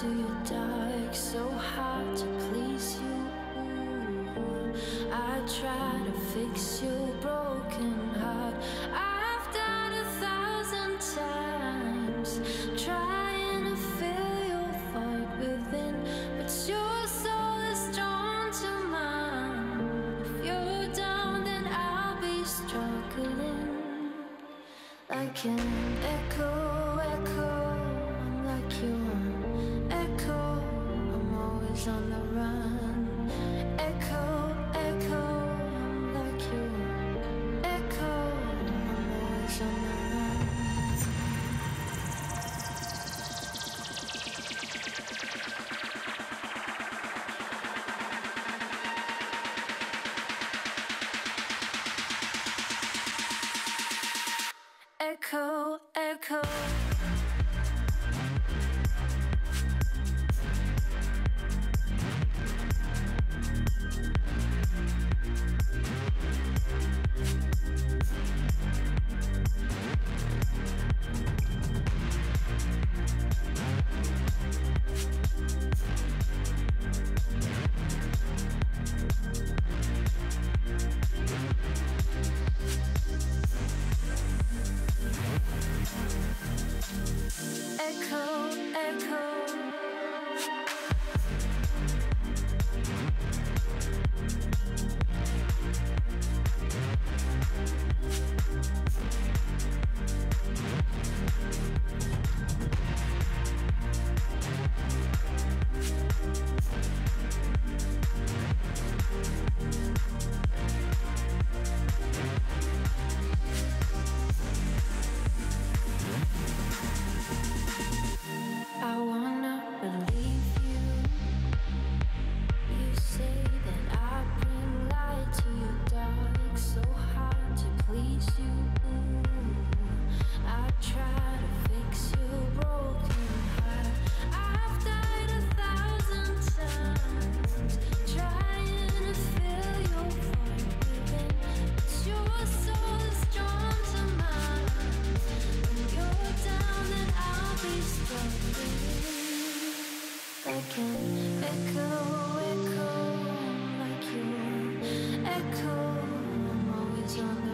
to your dark, so hard to please you. I try to fix your broken heart. I've done a thousand times, trying to fill your void within, but your soul is drawn to mine. If you're down, then I'll be struggling like an Echo, echo, I'm always on the